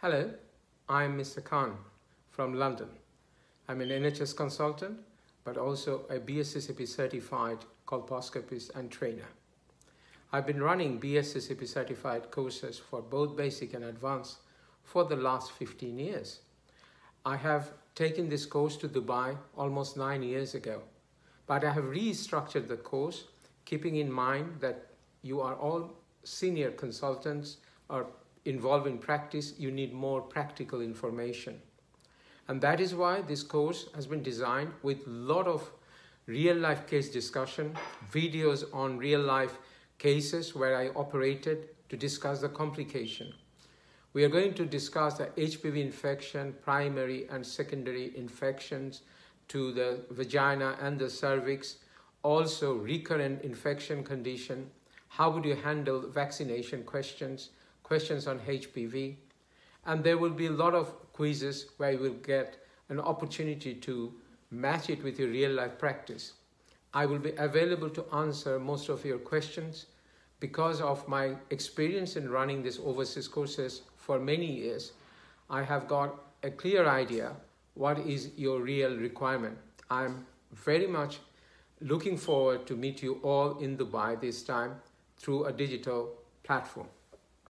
Hello, I'm Mr. Khan from London. I'm an NHS consultant, but also a BSCCP certified colposcopist and trainer. I've been running BSCCP certified courses for both basic and advanced for the last 15 years. I have taken this course to Dubai almost nine years ago, but I have restructured the course keeping in mind that you are all senior consultants or involved in practice, you need more practical information. And that is why this course has been designed with a lot of real life case discussion, videos on real life cases where I operated to discuss the complication. We are going to discuss the HPV infection, primary and secondary infections to the vagina and the cervix, also recurrent infection condition, how would you handle vaccination questions, questions on HPV, and there will be a lot of quizzes where you will get an opportunity to match it with your real life practice. I will be available to answer most of your questions because of my experience in running these overseas courses for many years. I have got a clear idea what is your real requirement. I'm very much looking forward to meet you all in Dubai this time through a digital platform.